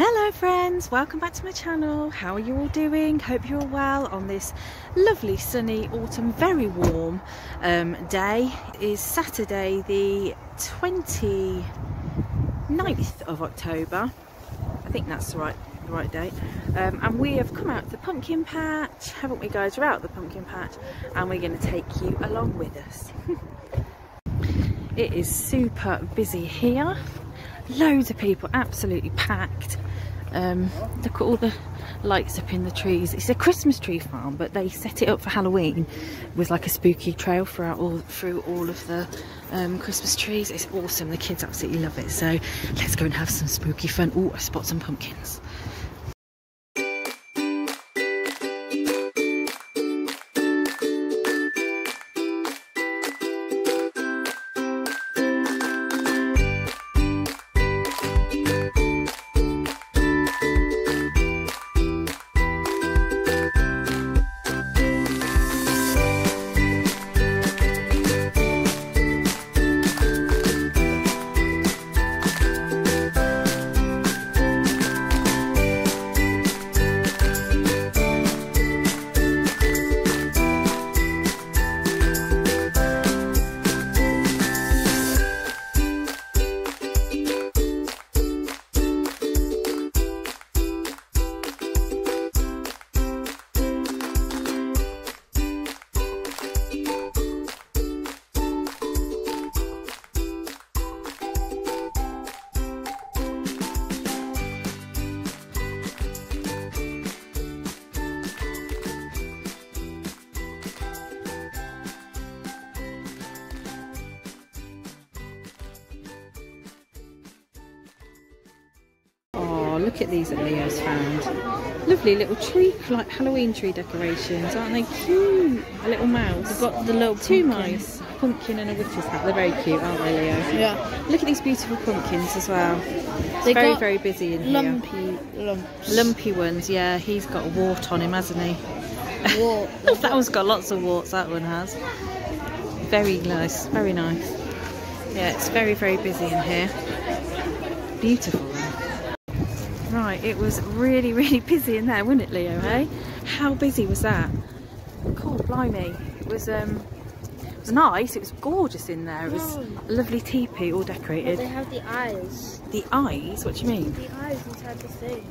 Hello friends, welcome back to my channel. How are you all doing? Hope you're all well on this lovely sunny autumn, very warm um, day. It is Saturday the 29th of October. I think that's the right the right date. Um, and we have come out to the pumpkin patch, haven't we guys? We're out the pumpkin patch and we're going to take you along with us. it is super busy here loads of people absolutely packed um, look at all the lights up in the trees. It's a christmas tree farm but they set it up for halloween with like a spooky trail throughout all through all of the um, christmas trees. It's awesome. The kids absolutely love it. So let's go and have some spooky fun. Oh i spot some pumpkins Oh, look at these that Leo's found. Lovely little tree, like Halloween tree decorations. Aren't they cute? A little mouse. We've got the little Two pumpkin. mice. Pumpkin and a witch's hat. They're very cute, aren't they, Leo? Yeah. Look at these beautiful pumpkins as well. It's They very, very busy in Lumpy here. lumps. Lumpy ones, yeah. He's got a wart on him, hasn't he? Wart. that one's got lots of warts, that one has. Very nice, very nice. Yeah, it's very, very busy in here. Beautiful. Right, it was really, really busy in there, wasn't it, Leo, hey? How busy was that? God, blimey. It was, um, it was nice, it was gorgeous in there. It was a lovely teepee, all But decorated. they have the eyes. The eyes, what do you mean? The eyes inside the thing.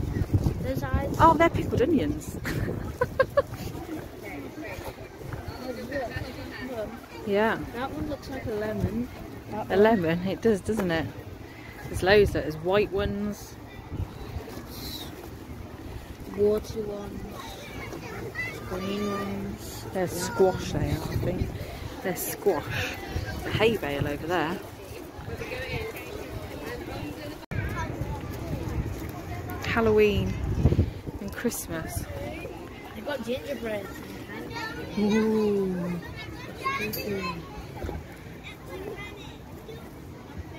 Those eyes. Oh, they're pickled onions. Yeah. That one looks like a lemon. That A one- lemon, it does, doesn't it? There's loads, of there's white ones. Water ones. Green ones. There's squash they are, I think. There's squash. A hay bale over there. Halloween and Christmas. They've got gingerbread. Ooh.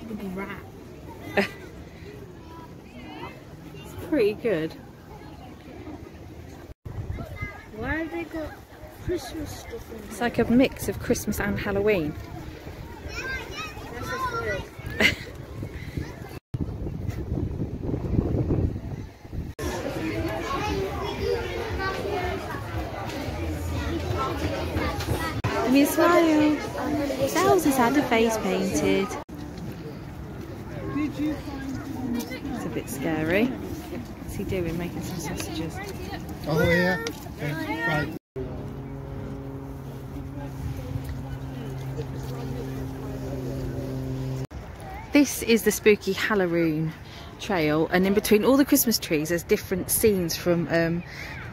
Big rat. Pretty good. Why have they got Christmas stuff in It's here? like a mix of Christmas and Halloween. That's just weird. Give me smile. Sales has had a face painted. It's a bit scary. What's he doing? Making some sausages. Oh yeah. Okay, Right. This is the spooky Halloween trail, and in between all the Christmas trees, there's different scenes from um,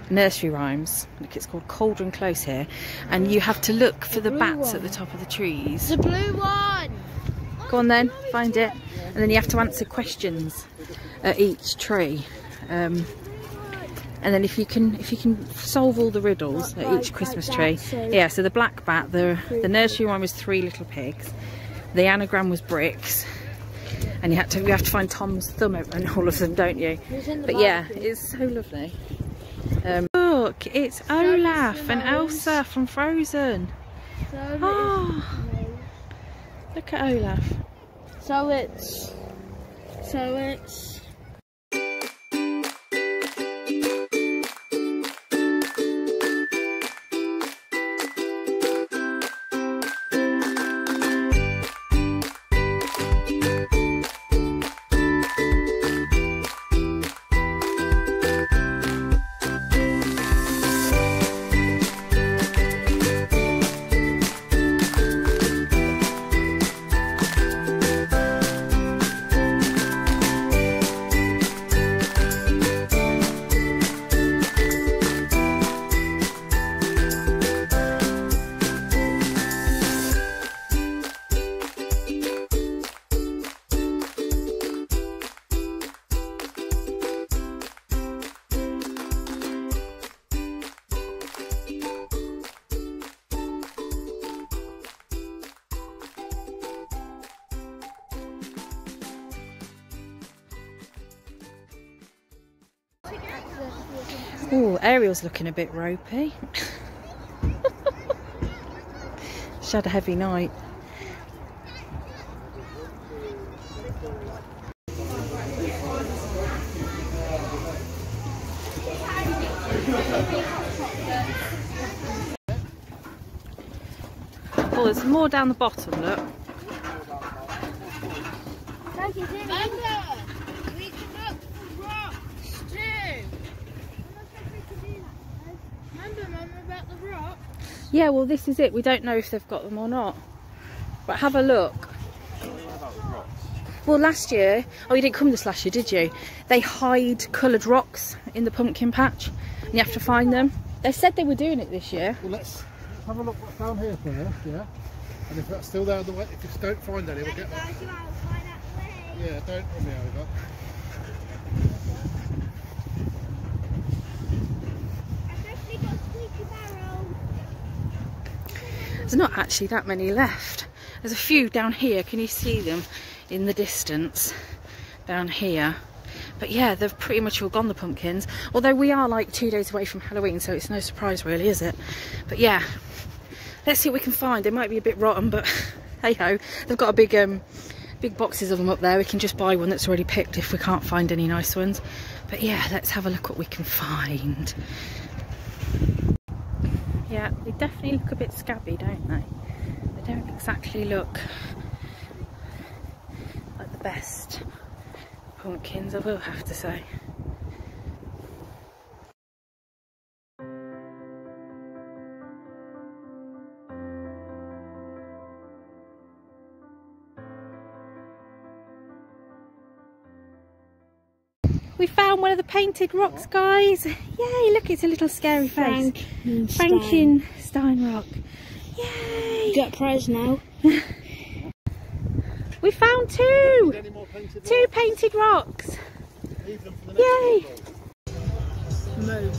nursery rhymes. Look, it's called Cauldron Close here, and you have to look for the blue bats at the top of the trees. The blue one! Go on then, find it, and then you have to answer questions at each tree. Um, and then if you can if you can solve all the riddles at each Christmas tree, yeah. So the black bat, the the nursery rhyme was three little pigs, the anagram was bricks, and you had to you have to find Tom's thumb and all of them, don't you? Who's in the But yeah, it's so lovely. Um, look, it's Olaf and. Elsa from Frozen. So Oh, look at Olaf. so it's, so it's, Oh, Ariel's looking a bit ropey. She's had a heavy night. Oh, there's more down the bottom, look. Remember, we can look for rocks too. Remember, Mum, about the rocks? Yeah, well, this is it. We don't know if they've got them or not. But have a look. Well, last year, oh, you didn't come this last year, did you? They hide coloured rocks in the pumpkin patch, and you have to find them. They said they were doing it this year. Well, let's have a look what's down here first, yeah? And if that's still there the way, if you don't find any, we'll get that. Yeah, don't run me over. There's not actually that many left. There's a few down here. Can you see them in the distance? Down here. But yeah, they've pretty much all gone, the pumpkins. Although we are like two days away from Halloween, so it's no surprise really, is it? But yeah, let's see what we can find. They might be a bit rotten, but hey ho. They've got a big, um, big boxes of them up there. We can just buy one that's already picked if we can't find any nice ones. But yeah, let's have a look what we can find. Yeah, they definitely look a bit scabby, don't they? They don't exactly look like the best pumpkins, I will have to say. One of the painted rocks, guys. Yay, look, it's a little scary face. Frankenstein rock. Yay! Get a prize now. We found two! Painted Two painted rocks. Leave them for the next Yay! Move.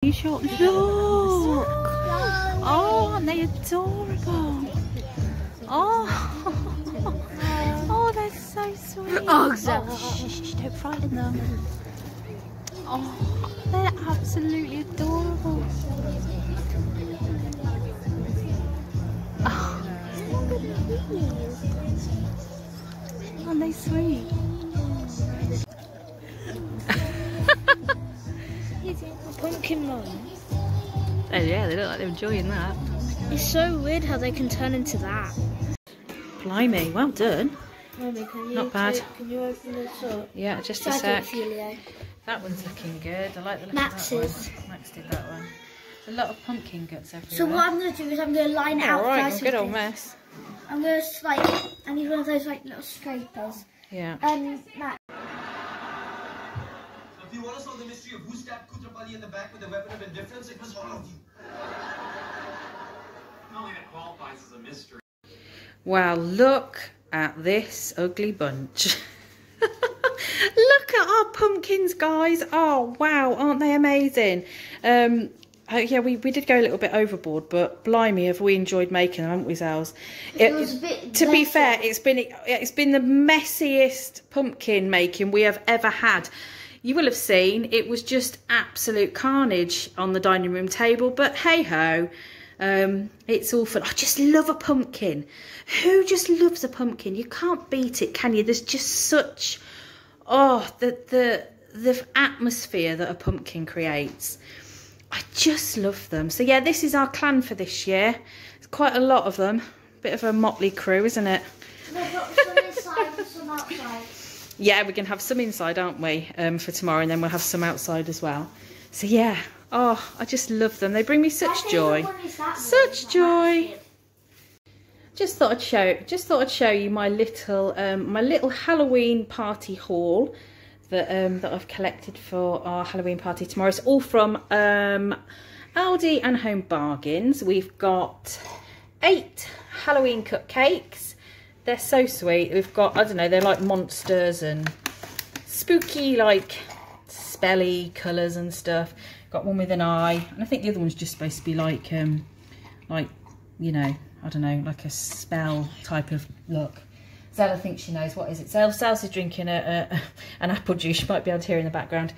You? Look! Oh, aren't they adorable? Oh, oh, they're so sweet. Oh, Oh, shh, shh, don't frighten them. Oh, they're absolutely adorable. Oh, aren't they sweet? Pumpkin mum. Oh yeah, they look like they're enjoying that. It's so weird how they can turn into that. Blimey, well done. You Not bad. take- can you open this up? Yeah, just a sec. That one's looking good. I like the look Max's. of that one. Max did that one. There's a lot of pumpkin guts everywhere. So what I'm going to do is I'm going to line it out All right, first. good old mess. I'm going to like, I need one of those like little scrapers. Yeah. Um, If you want to solve the mystery of who stabbed Koothrappali in the back with a weapon of indifference, it was all of you. Not only that qualifies as a mystery. Wow, look at this ugly bunch. look at our pumpkins, guys. Oh, wow, aren't they amazing? Um, uh, yeah, we, we did go a little bit overboard, but blimey, have we enjoyed making them, haven't we, Zales? It was a bit to be fair, it's been it's been the messiest pumpkin making we have ever had. You will have seen it was just absolute carnage on the dining room table, but hey ho, um, it's all fun. I just love a pumpkin. Who just loves a pumpkin? You can't beat it, can you? There's just such oh the the the atmosphere that a pumpkin creates. I just love them. So yeah, this is our clan for this year. It's quite a lot of them. Bit of a motley crew, isn't it? Yeah, we're gonna have some inside, aren't we, um, for tomorrow, and then we'll have some outside as well. So yeah, oh, I just love them. They bring me such joy. one is that Such joy. Just thought I'd show, just thought I'd show you my little, um, my little Halloween party haul that um, that I've collected for our Halloween party tomorrow. It's all from um, Aldi and Home Bargains. We've got eight Halloween cupcakes. They're so sweet. We've got, I don't know, they're like monsters and spooky, like spelly colours and stuff. Got one with an eye, and I think the other one's just supposed to be like, um, like, you know, I don't know, like a spell type of look. Zella thinks she knows what is it. Zell, Zell's is drinking a, a, an apple juice. Might be able to hear in the background.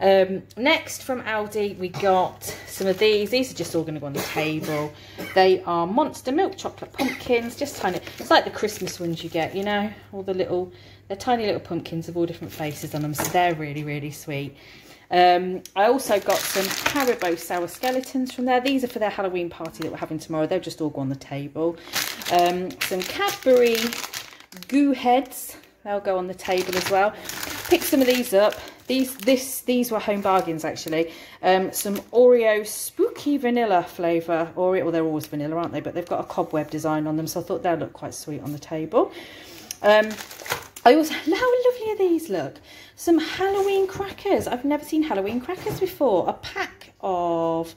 Um, next from Aldi, we got some of these. These are just all going to go on the table. They are Monster Milk Chocolate Pumpkins, just tiny. It's like the Christmas ones you get, you know, all the little, they're tiny little pumpkins of all different faces on them. So they're really, really sweet. Um, I also got some Haribo sour skeletons from there. These are for their Halloween party that we're having tomorrow. They'll just all go on the table. Um, some Cadbury goo heads. They'll go on the table as well. Pick some of these up. These this these were home bargains actually. Um, some Oreo spooky vanilla flavour. Oreo, well they're always vanilla, aren't they? But they've got a cobweb design on them, so I thought they'll look quite sweet on the table. Um, I also, how lovely are these look? Some Halloween crackers. I've never seen Halloween crackers before. A pack of,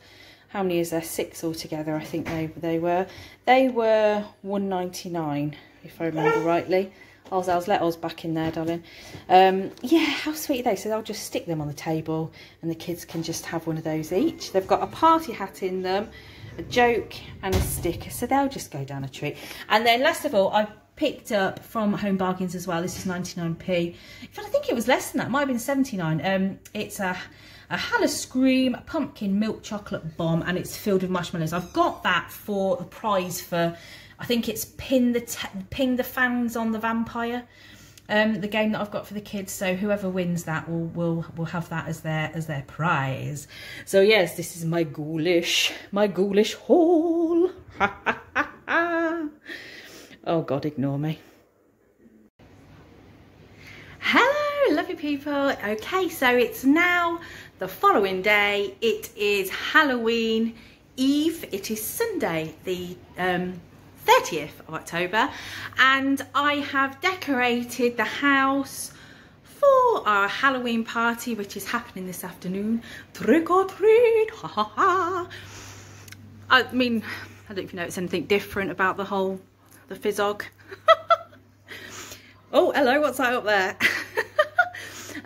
how many is there? Six altogether, I think they, they were. They were one ninety nine, if I remember rightly. Oz, Oz, let Oz back in there, darling. Um, yeah, how sweet are they? So they'll just stick them on the table and the kids can just have one of those each. They've got a party hat in them, a joke and a sticker. So they'll just go down a treat. And then last of all, I picked up from Home Bargains as well. This is 99p. In fact, I think it was less than that. It might have been 79. Um, it's a a Howl-O-Scream pumpkin milk chocolate bomb and it's filled with marshmallows. I've got that for the prize for I think it's pin the pin the fans on the vampire. Um, the game that I've got for the kids. So whoever wins that will will will have that as their as their prize. So yes, this is my ghoulish my ghoulish haul. oh God, ignore me. Hello, lovely people. Okay, so it's now the following day. It is Halloween Eve. It is Sunday, the um, 30th of October and I have decorated the house for our Halloween party which is happening this afternoon. Trick or treat, ha ha ha. I mean, I don't know if you notice anything different about the whole, the fizzog. oh, hello, what's that up there?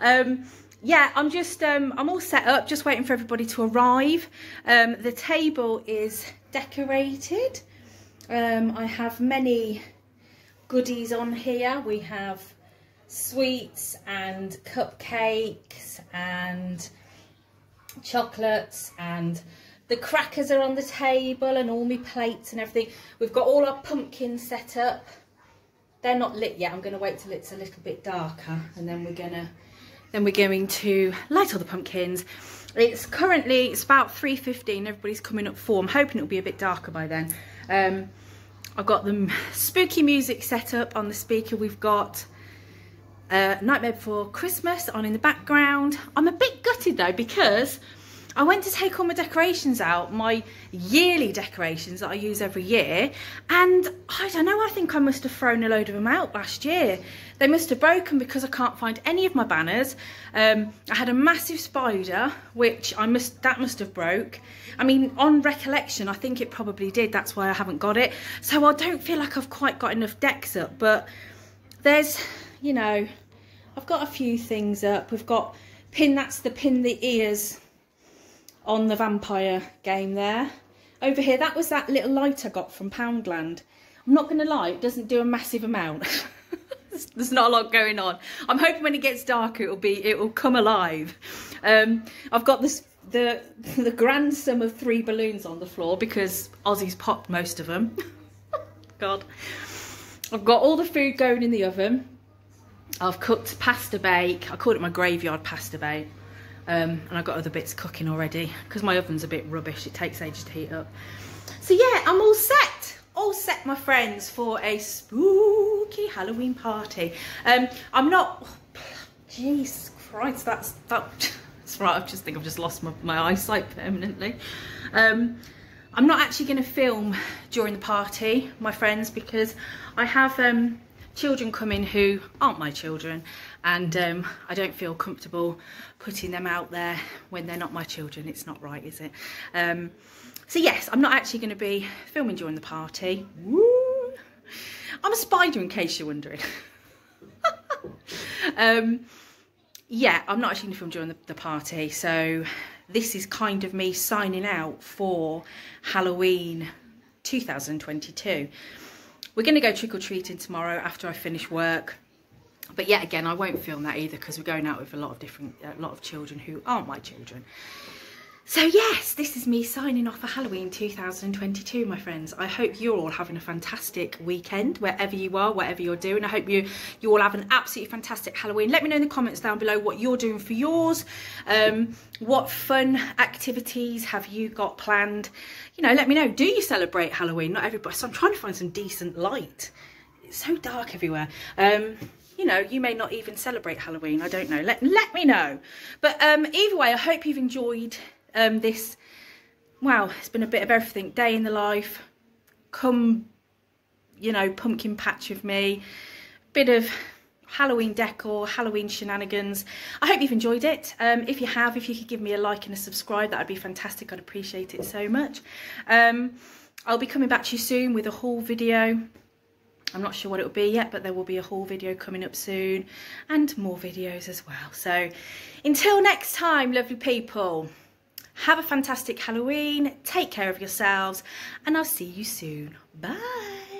um, yeah, I'm just, um, I'm all set up, just waiting for everybody to arrive. Um, the table is decorated. Um, I have many goodies on here. We have sweets and cupcakes and chocolates and the crackers are on the table and all my plates and everything. We've got all our pumpkins set up. They're not lit yet. I'm going to wait till it's a little bit darker and then we're going to then we're going to light all the pumpkins. It's currently, it's about 3.15, everybody's coming up for. I'm hoping it'll be a bit darker by then. Um, I've got the spooky music set up on the speaker. We've got uh, Nightmare Before Christmas on in the background. I'm a bit gutted though because I went to take all my decorations out, my yearly decorations that I use every year, and I don't know, I think I must have thrown a load of them out last year. They must have broken because I can't find any of my banners. Um, I had a massive spider, which I must that must have broke. I mean, on recollection, I think it probably did. That's why I haven't got it. So I don't feel like I've quite got enough decks up, but there's, you know, I've got a few things up. We've got pin, that's the pin the ears on the vampire game there. Over here, that was that little light I got from Poundland. I'm not going to lie, it doesn't do a massive amount. There's not a lot going on. I'm hoping when it gets darker, it'll be it will come alive. Um, I've got this the the grand sum of three balloons on the floor because Aussie's popped most of them. God. I've got all the food going in the oven. I've cooked pasta bake. I called it my graveyard pasta bake. Um, and I've got other bits cooking already because my oven's a bit rubbish. It takes ages to heat up. So yeah, I'm all set. All set, my friends, for a spooky Halloween party. Um, I'm not... Jeez Christ, that's... That, that's right, I just think I've just lost my, my eyesight permanently. Um, I'm not actually going to film during the party, my friends, because I have um, children coming who aren't my children and um, I don't feel comfortable putting them out there when they're not my children. It's not right, is it? Um, so yes, I'm not actually going to be filming during the party. Woo! I'm a spider in case you're wondering. um, yeah, I'm not actually going to film during the, the party. So this is kind of me signing out for Halloween 2022. We're going to go trick or treating tomorrow after I finish work. But yet again, I won't film that either because we're going out with a lot of different, a lot of children who aren't my children. So yes, this is me signing off for Halloween 2022, my friends. I hope you're all having a fantastic weekend, wherever you are, whatever you're doing. I hope you you all have an absolutely fantastic Halloween. Let me know in the comments down below what you're doing for yours. Um, what fun activities have you got planned? You know, let me know. Do you celebrate Halloween? Not everybody. So I'm trying to find some decent light. It's so dark everywhere. Um, you know, you may not even celebrate Halloween. I don't know. Let, let me know. But um, either way, I hope you've enjoyed um, this, wow, it's been a bit of everything. Day in the life, come, you know, pumpkin patch with me, bit of Halloween decor, Halloween shenanigans. I hope you've enjoyed it. Um, if you have, if you could give me a like and a subscribe, that would be fantastic. I'd appreciate it so much. Um, I'll be coming back to you soon with a haul video. I'm not sure what it will be yet, but there will be a haul video coming up soon and more videos as well. So until next time, lovely people, have a fantastic Halloween, take care of yourselves, and I'll see you soon. Bye.